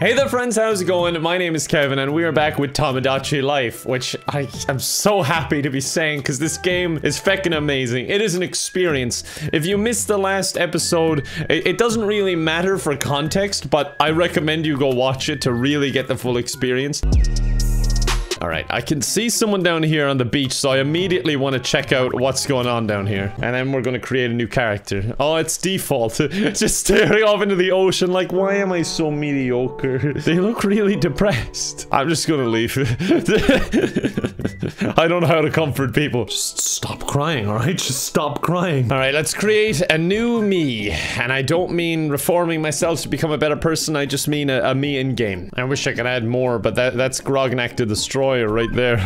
Hey there friends, how's it going? My name is Kevin and we are back with Tomodachi Life, which I am so happy to be saying because this game is feckin' amazing. It is an experience. If you missed the last episode, it, it doesn't really matter for context, but I recommend you go watch it to really get the full experience. Alright, I can see someone down here on the beach, so I immediately want to check out what's going on down here. And then we're going to create a new character. Oh, it's default. Just staring off into the ocean like, why am I so mediocre? They look really depressed. I'm just going to leave. I don't know how to comfort people. Just stop crying, alright? Just stop crying. Alright, let's create a new me. And I don't mean reforming myself to become a better person, I just mean a, a me in-game. I wish I could add more, but that, that's Grognak the Destroyer right there.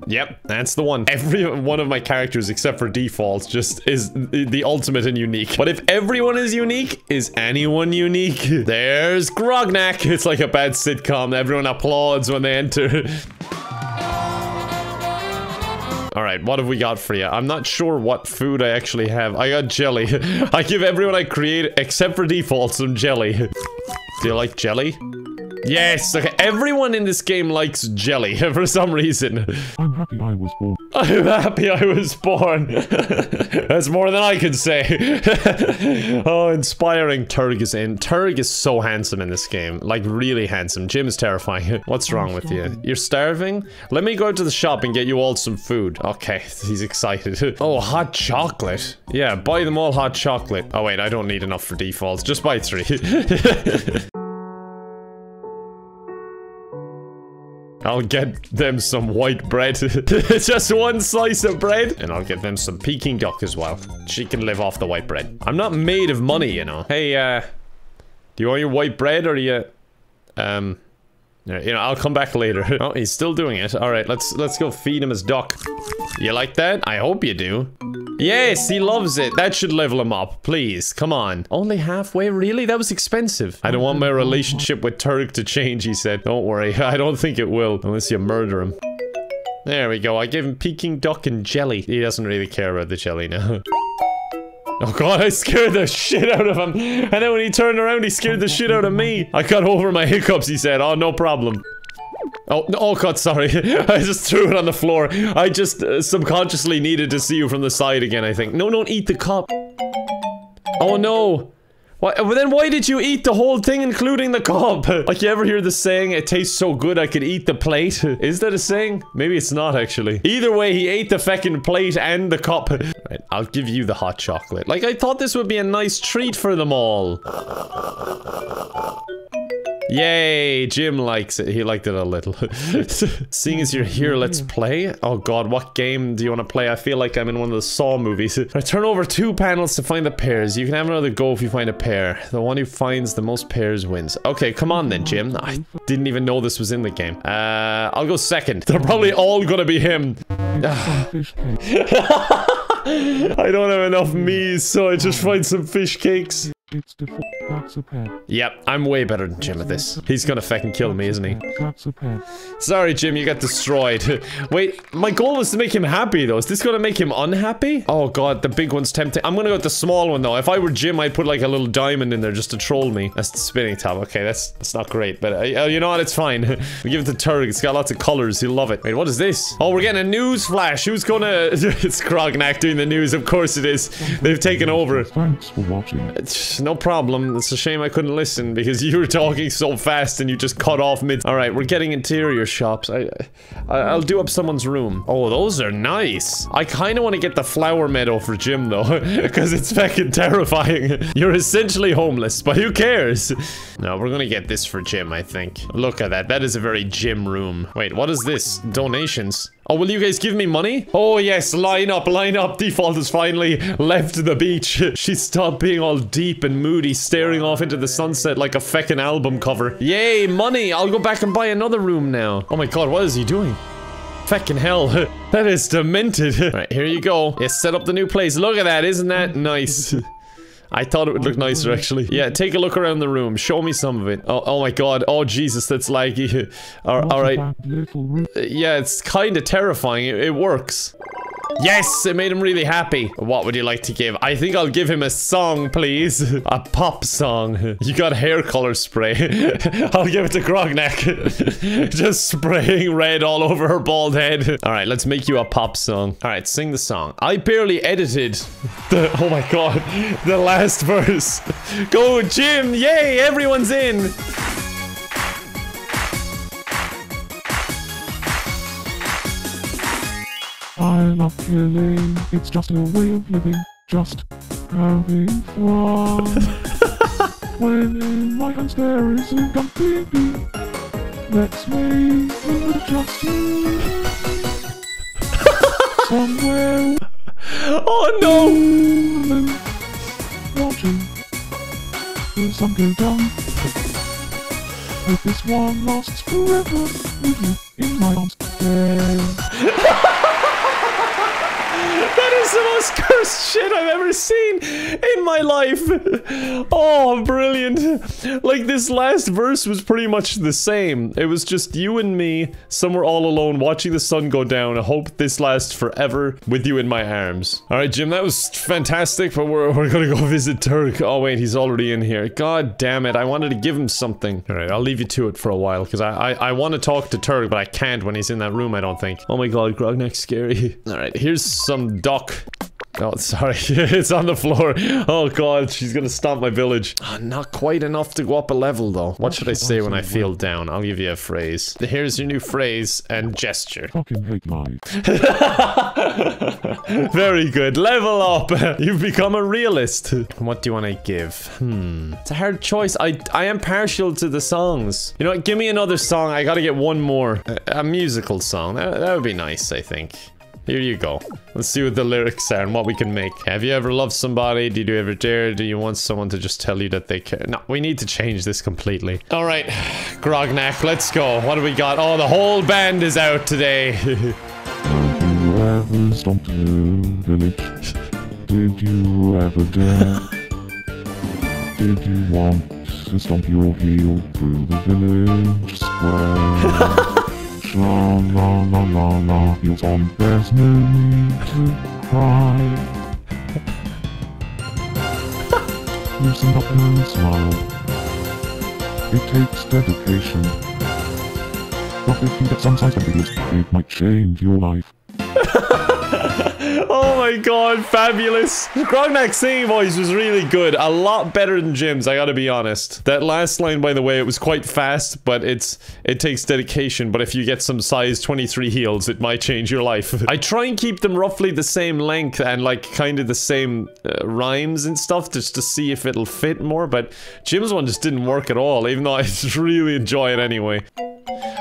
yep, that's the one. Every one of my characters, except for default, just is the ultimate and unique. But if everyone is unique, is anyone unique? There's Grognak. It's like a bad sitcom. Everyone applauds when they enter. Alright, what have we got for you? I'm not sure what food I actually have. I got jelly. I give everyone I create, except for default, some jelly. Do you like jelly? Yes, okay. Everyone in this game likes jelly for some reason. I'm happy I was born. I'm happy I was born. That's more than I can say. oh, inspiring. Turg is in. Turg is so handsome in this game. Like, really handsome. Jim is terrifying. What's wrong with you? You're starving? Let me go to the shop and get you all some food. Okay, he's excited. oh, hot chocolate. Yeah, buy them all hot chocolate. Oh, wait, I don't need enough for defaults. Just buy three. I'll get them some white bread. Just one slice of bread. And I'll get them some Peking duck as well. She can live off the white bread. I'm not made of money, you know. Hey, uh... Do you want your white bread or do you... Um... You know, I'll come back later. oh, he's still doing it. Alright, let's let's go feed him his duck. You like that? I hope you do. Yes, he loves it. That should level him up. Please, come on. Only halfway? Really? That was expensive. I don't want my relationship with Turg to change, he said. Don't worry. I don't think it will. Unless you murder him. There we go. I gave him Peking duck and jelly. He doesn't really care about the jelly now. Oh god, I scared the shit out of him. And then when he turned around, he scared the shit out of me. I got over my hiccups, he said. Oh, no problem. Oh, oh god, sorry. I just threw it on the floor. I just uh, subconsciously needed to see you from the side again, I think. No, don't eat the cup. Oh no. Why, then why did you eat the whole thing, including the cup? Like, you ever hear the saying, it tastes so good I could eat the plate? Is that a saying? Maybe it's not, actually. Either way, he ate the feckin' plate and the cup. Right, I'll give you the hot chocolate. Like, I thought this would be a nice treat for them all. Yay, Jim likes it. He liked it a little. Seeing as you're here, let's play. Oh god, what game do you want to play? I feel like I'm in one of the Saw movies. I turn over two panels to find the pairs. You can have another go if you find a pair. The one who finds the most pairs wins. Okay, come on then, Jim. I didn't even know this was in the game. Uh, I'll go second. They're probably all gonna be him. I don't have enough me's, so I just find some fish cakes. It's. That's a. Yep, I'm way better than Jim at this. He's gonna fucking kill me, isn't he? Sorry, Jim, you got destroyed. Wait, my goal was to make him happy, though. Is this gonna make him unhappy? Oh, God, the big one's tempting. I'm gonna go with the small one, though. If I were Jim, I'd put, like, a little diamond in there just to troll me. That's the spinning top. Okay, that's that's not great, but uh, you know what? It's fine. we give it to Turg. It's got lots of colors. He'll love it. Wait, what is this? Oh, we're getting a news flash. Who's gonna... it's Grognak doing the news. Of course it is. They've taken over. Thanks for watching. It's no problem. It's a shame I couldn't listen because you were talking so fast and you just cut off mid- Alright, we're getting interior shops. I, I, will do up someone's room. Oh, those are nice. I kind of want to get the flower meadow for Jim though, because it's fucking terrifying. You're essentially homeless, but who cares? No, we're gonna get this for Jim, I think. Look at that. That is a very Jim room. Wait, what is this? Donations. Oh, will you guys give me money? Oh, yes, line up, line up. Default has finally left the beach. she stopped being all deep and moody, staring off into the sunset like a feckin' album cover. Yay, money. I'll go back and buy another room now. Oh my god, what is he doing? Feckin' hell. that is demented. All right, here you go. Yeah, set up the new place. Look at that. Isn't that nice? I thought it would look nicer, oh, actually. Yeah, take a look around the room. Show me some of it. Oh, oh my god. Oh, Jesus, that's laggy. All, all right. Yeah, it's kind of terrifying. It, it works. Yes, it made him really happy. What would you like to give? I think I'll give him a song, please. A pop song. You got hair color spray. I'll give it to Grognak. Just spraying red all over her bald head. All right, let's make you a pop song. All right, sing the song. I barely edited the, oh my god, the last verse. Go, Jim. Yay, everyone's in. I love killing. It's just a way of living. Just having fun. when in my hands there is a gun baby. Let's make a justice. Somewhere Oh no. watching the sun go down. Hope this one lasts forever with you in my arms. Yeah. That's it! That is the most cursed shit I've ever seen in my life. Oh, brilliant. Like, this last verse was pretty much the same. It was just you and me, somewhere all alone, watching the sun go down. I hope this lasts forever with you in my arms. All right, Jim, that was fantastic, but we're, we're gonna go visit Turg. Oh, wait, he's already in here. God damn it. I wanted to give him something. All right, I'll leave you to it for a while, because I, I, I want to talk to Turg, but I can't when he's in that room, I don't think. Oh my god, Grognak's scary. All right, here's some duck. Oh, sorry. it's on the floor. Oh, God. She's going to stomp my village. Ah, not quite enough to go up a level, though. What should I say when I feel down? I'll give you a phrase. Here's your new phrase and gesture. Fucking hate life. Very good. Level up. You've become a realist. What do you want to give? Hmm. It's a hard choice. I I am partial to the songs. You know what? Give me another song. I gotta get one more. A, a musical song. That, that would be nice, I think. Here you go. Let's see what the lyrics are and what we can make. Have you ever loved somebody? Did you ever dare? Do you want someone to just tell you that they care? No, we need to change this completely. All right, Grognak, let's go. What do we got? Oh, the whole band is out today. Have you ever stomped a? Did you ever dare? Did you want to stomp your heel through the village square? Sha la la la la, you stomp, there's no need to cry. Loosen up and smile. It takes dedication. But if you get some size videos, it might change your life. My god, fabulous. Grognak's singing voice was really good. A lot better than Jim's, I gotta be honest. That last line, by the way, it was quite fast, but it's it takes dedication. But if you get some size 23 heels, it might change your life. I try and keep them roughly the same length and like kind of the same uh, rhymes and stuff just to see if it'll fit more. But Jim's one just didn't work at all, even though I really enjoy it anyway.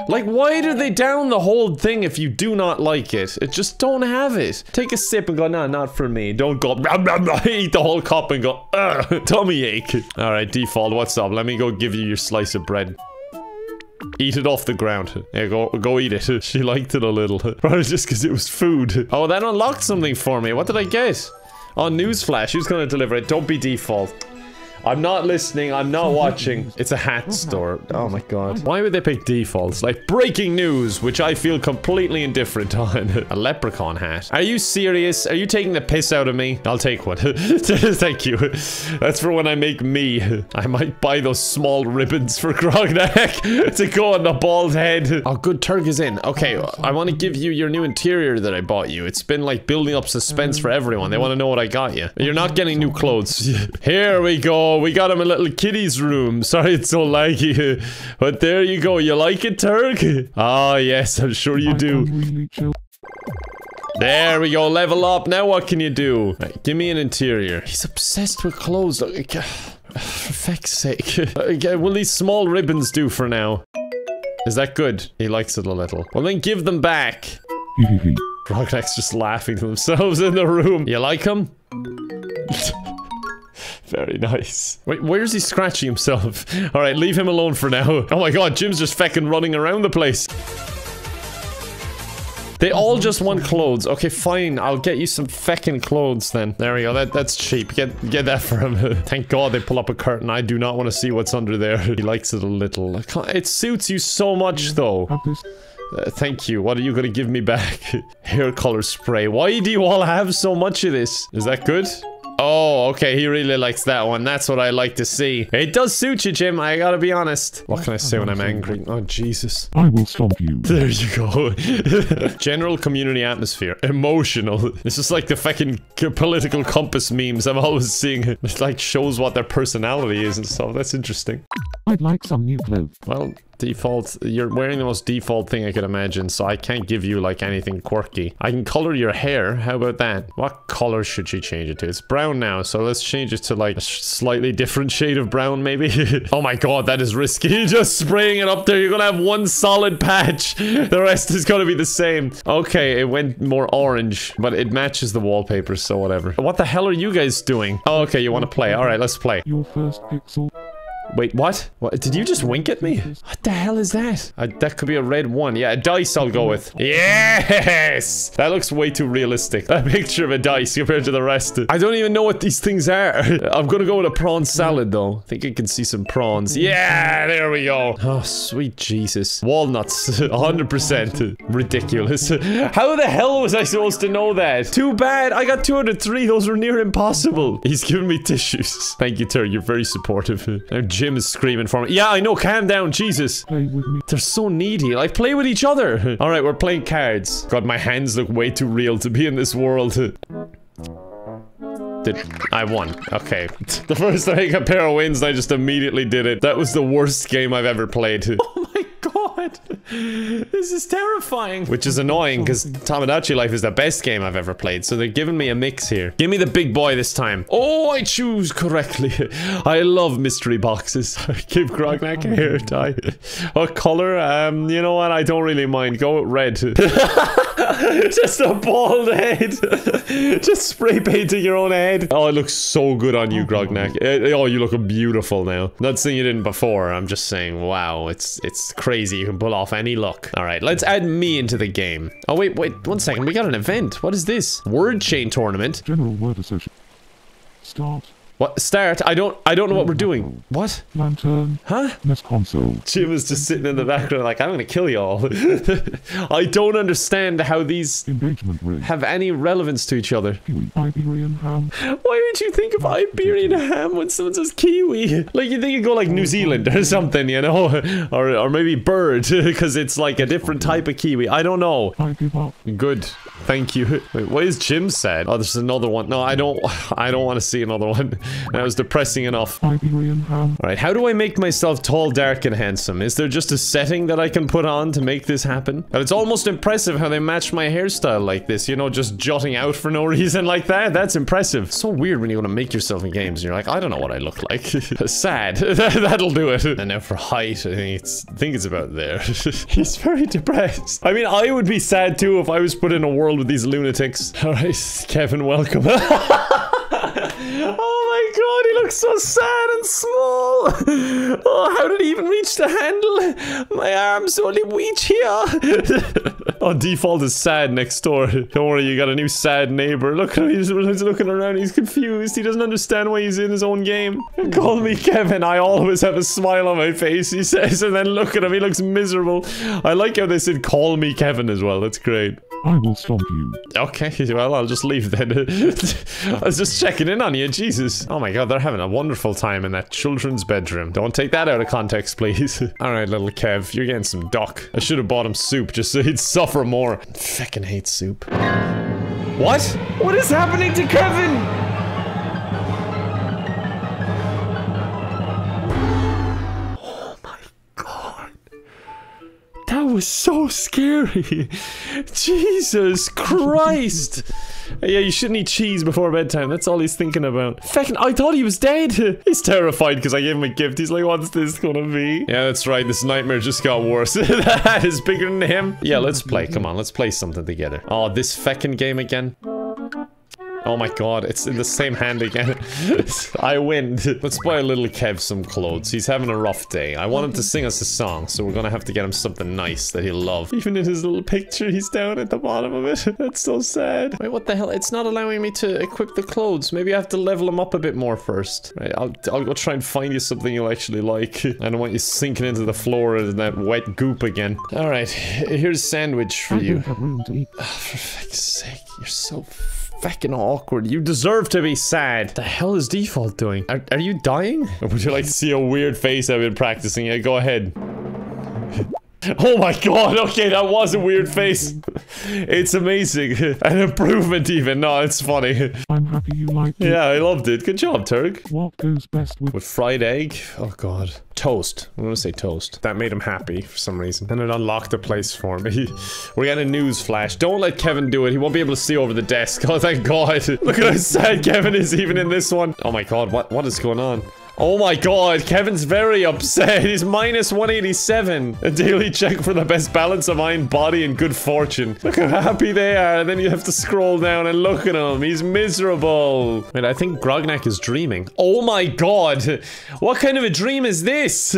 Like, why do they down the whole thing if you do not like it? It just don't have it. Take a sip and go, nah, not for me. Don't go, blah, blah, blah, eat the whole cup and go, ugh, tummy ache. All right, default, what's up? Let me go give you your slice of bread. Eat it off the ground. Yeah, go go eat it. She liked it a little. Probably just because it was food. Oh, that unlocked something for me. What did I get? Oh, newsflash. Who's gonna deliver it? Don't be default. I'm not listening. I'm not watching. It's a hat store. Oh my god. Why would they pick defaults? Like breaking news, which I feel completely indifferent on. a leprechaun hat. Are you serious? Are you taking the piss out of me? I'll take one. Thank you. That's for when I make me. I might buy those small ribbons for Grognak to go on the bald head. Oh, good Turg is in. Okay, I want to give you your new interior that I bought you. It's been like building up suspense for everyone. They want to know what I got you. You're not getting new clothes. Here we go. We got him a little kitty's room. Sorry it's so laggy. But there you go. You like it, Turg? Ah, yes, I'm sure you do. can really chill. There we go, level up. Now what can you do? Right, give me an interior. He's obsessed with clothes. Uh, For feck's sake. Okay, will these small ribbons do for now? Is that good? He likes it a little. Well then give them back. Hee. Just laughing to themselves in the room. You like him? Very nice. Wait, where's he scratching himself? Alright, leave him alone for now. Oh my god, Jim's just feckin' running around the place. They all just want clothes. Okay, fine. I'll get you some feckin' clothes then. There we go. That that's cheap. Get get that for him. Thank God they pull up a curtain. I do not want to see what's under there. He likes it a little. It suits you so much though. Uh, thank you. What are you gonna give me back? Hair color spray. Why do you all have so much of this? Is that good? Oh, okay, he really likes that one. That's what I like to see. It does suit you, Jim, I gotta be honest. What can I say when I'm angry? Oh, Jesus. I will stomp you. There you go. General community atmosphere. Emotional. This is like the fucking political compass memes I'm always seeing. It like shows what their personality is and stuff. That's interesting. I'd like some new clothes. Well, default, you're wearing the most default thing I could imagine, so I can't give you like anything quirky. I can color your hair. How about that? What color should she change it to? It's brown now, so let's change it to like a slightly different shade of brown, maybe. oh my god, that is risky. Just spraying it up there. You're gonna have one solid patch. The rest is gonna be the same. Okay, it went more orange, but it matches the wallpaper, so whatever. What the hell are you guys doing? Oh, okay, you want to play. All right, let's play. Your first pixel. Wait, what? What? Did you just wink at me? What the hell is that? Uh, that could be a red one. Yeah, a dice I'll go with. Yes! That looks way too realistic. A picture of a dice compared to the rest. I don't even know what these things are. I'm gonna go with a prawn salad though. I think I can see some prawns. Yeah, there we go. Oh, sweet Jesus. Walnuts. 100%. Ridiculous. How the hell was I supposed to know that? Too bad. I got 203. Those were near impossible. He's giving me tissues. Thank you, Terry. You're very supportive. Jim is screaming for me. Yeah, I know. Calm down. Jesus. Play with me. They're so needy. Like, play with each other. All right, we're playing cards. God, my hands look way too real to be in this world. Did I won? Okay. The first time I got a pair of wins, I just immediately did it. That was the worst game I've ever played. Oh my god. This is terrifying. Which is annoying because Tomodachi Life is the best game I've ever played. So they're giving me a mix here. Give me the big boy this time. Oh, I choose correctly. I love mystery boxes. Give Grognak a hair tie. What color? Um, you know what? I don't really mind. Go red. Just a bald head. Just spray painting your own head. Oh, it looks so good on you, Grognak. Eh, Oh, you look beautiful now. Not saying you didn't before. I'm just saying, wow, it's it's crazy. You can pull off any look. All right, let's add me into the game. Oh wait, wait, one second. We got an event. What is this? Word chain tournament. General word association. Start. What? Start? I don't. I don't know what we're doing. What? Lantern. Huh? Nest console. Jim is just sitting in the background like, I'm gonna kill you all. I don't understand how these Engagement ring. have any relevance to each other. Kiwi. Iberian ham. Why would you think of Iberian ham when someone says Kiwi? Like you think you go like New Zealand or something, you know, or or maybe bird because it's like a different type of kiwi. I don't know. I give up. Good, thank you. Wait, what is Jim said? Oh, there's another one. No, I don't. I don't want to see another one. That was depressing enough. All right, how do I make myself tall, dark, and handsome? Is there just a setting that I can put on to make this happen? And it's almost impressive how they match my hairstyle like this, you know, just jutting out for no reason like that. That's impressive. So weird when you want to make yourself in games and you're like, I don't know what I look like. Sad. That'll do it. And now for height, I think it's, I think it's about there. He's very depressed. I mean, I would be sad too if I was put in a world with these lunatics. All right, Kevin, welcome. Oh my god, he looks so sad and small. Oh, how did he even reach the handle? My arms only reach here. oh, default is sad next door. Don't worry, you got a new sad neighbor. Look at him, he's, he's looking around, he's confused. He doesn't understand why he's in his own game. Call me Kevin, I always have a smile on my face, he says, and then look at him, he looks miserable. I like how they said call me Kevin as well, that's great. I will stomp you. Okay, well, I'll just leave then. I was just checking in on you, Jesus. Oh my god, they're having a wonderful time in that children's bedroom. Don't take that out of context, please. Alright, little Kev, you're getting some duck. I should have bought him soup just so he'd suffer more. I Fucking hate soup. What? What is happening to Kevin? Was so scary. Jesus Christ. Yeah, you shouldn't eat cheese before bedtime. That's all he's thinking about. Feckin', I thought he was dead. He's terrified because I gave him a gift. He's like, what's this gonna be? Yeah, that's right. This nightmare just got worse. that is bigger than him. Yeah, let's play. Come on, let's play something together. Oh, this feckin' game again. Oh my god, it's in the same hand again. I win. Let's buy a little Kev some clothes. He's having a rough day. I want him to sing us a song, so we're gonna have to get him something nice that he'll love. Even in his little picture, he's down at the bottom of it. That's so sad. Wait, what the hell? It's not allowing me to equip the clothes. Maybe I have to level him up a bit more first. Right, I'll, I'll go try and find you something you'll actually like. I don't want you sinking into the floor in that wet goop again. All right, here's a sandwich for you. don't have room to eat. For fuck's sake, you're so fucking awkward. You deserve to be sad. The hell is default doing? Are, are you dying? Would you like to see a weird face I've been practicing? Yeah, go ahead. Oh my god, okay, that was a weird face. It's amazing. An improvement even. No, it's funny. I'm happy you like it. Yeah, I loved it. Good job, Turg. What goes best with With fried egg? Oh god. Toast. I'm gonna say toast. That made him happy for some reason. And it unlocked the place for me. We're getting a news flash. Don't let Kevin do it. He won't be able to see over the desk. Oh, thank god. Look at how sad Kevin is even in this one. Oh my god, what, what is going on? Oh my god, Kevin's very upset. He's minus 187. A daily check for the best balance of mind, body, and good fortune. Look how happy they are. And then you have to scroll down and look at him. He's miserable. Wait, I think Grognak is dreaming. Oh my god. What kind of a dream is this?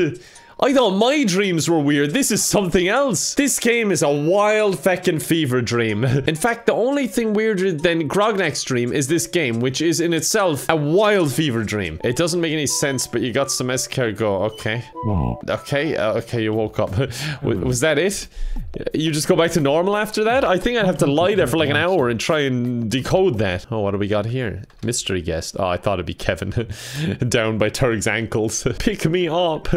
I thought my dreams were weird. This is something else. This game is a wild feckin' fever dream. In fact, the only thing weirder than Grognak's dream is this game, which is in itself a wild fever dream. It doesn't make any sense, but you got some escargot. Okay. Okay, uh, okay, you woke up. was, was that it? You just go back to normal after that? I think I'd have to lie there for like an hour and try and decode that. Oh, what do we got here? Mystery guest. Oh, I thought it'd be Kevin. Down by Turg's ankles. Pick me up.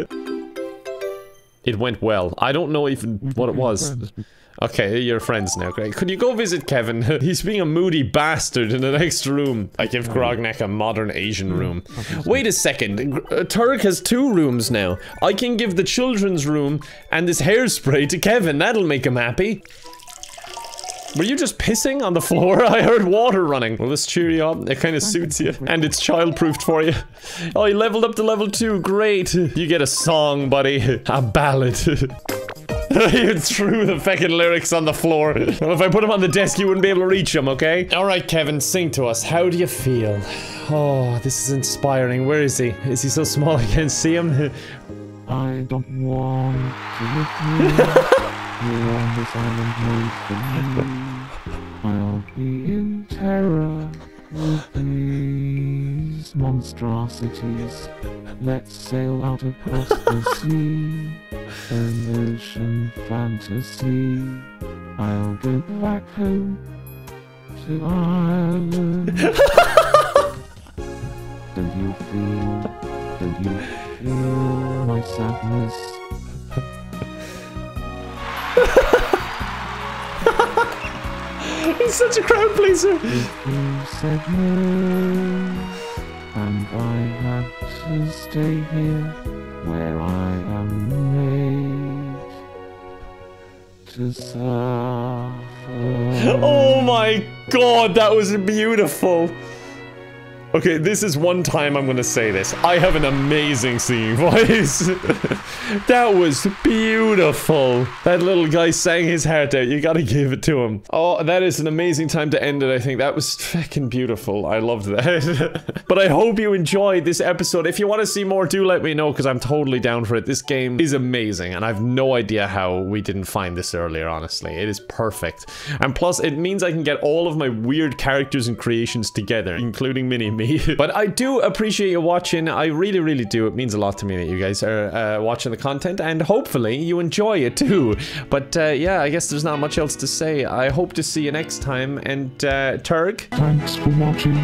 It went well. I don't know even what it was. Okay, you're friends now, great. Could you go visit Kevin? He's being a moody bastard in the next room. I give Grognak a modern Asian room. Wait a second. Uh, Turg has two rooms now. I can give the children's room and this hairspray to Kevin. That'll make him happy. Were you just pissing on the floor? I heard water running. Will this cheer you up? It kind of suits you. And it's child-proofed for you. Oh, you leveled up to level 2. Great. You get a song, buddy. A ballad. you threw the fucking lyrics on the floor. Well, if I put them on the desk, you wouldn't be able to reach them, okay? All right, Kevin, sing to us. How do you feel? Oh, this is inspiring. Where is he? Is he so small I can't see him? I don't want to here. On this island made for me. I'll be in terror with these monstrosities. Let's sail out across the sea. An ocean fantasy. I'll go back home to Ireland. Don't you feel? Don't you feel my sadness? He's such a crowd pleaser. If you said no, and I had to stay here where I am made to suffer. Oh my god, that was beautiful. Okay, this is one time I'm gonna say this. I have an amazing singing voice. that was beautiful. That little guy sang his heart out. You gotta give it to him. Oh, that is an amazing time to end it, I think. That was fucking beautiful. I loved that. but I hope you enjoyed this episode. If you want to see more, do let me know, because I'm totally down for it. This game is amazing, and I've no idea how we didn't find this earlier, honestly. It is perfect. And plus, it means I can get all of my weird characters and creations together, including Mini-Me. but I do appreciate you watching. I really, really do. It means a lot to me that you guys are uh, watching the content, and hopefully you enjoy it too. But uh, yeah, I guess there's not much else to say. I hope to see you next time, and uh, Turg, Thanks for watching.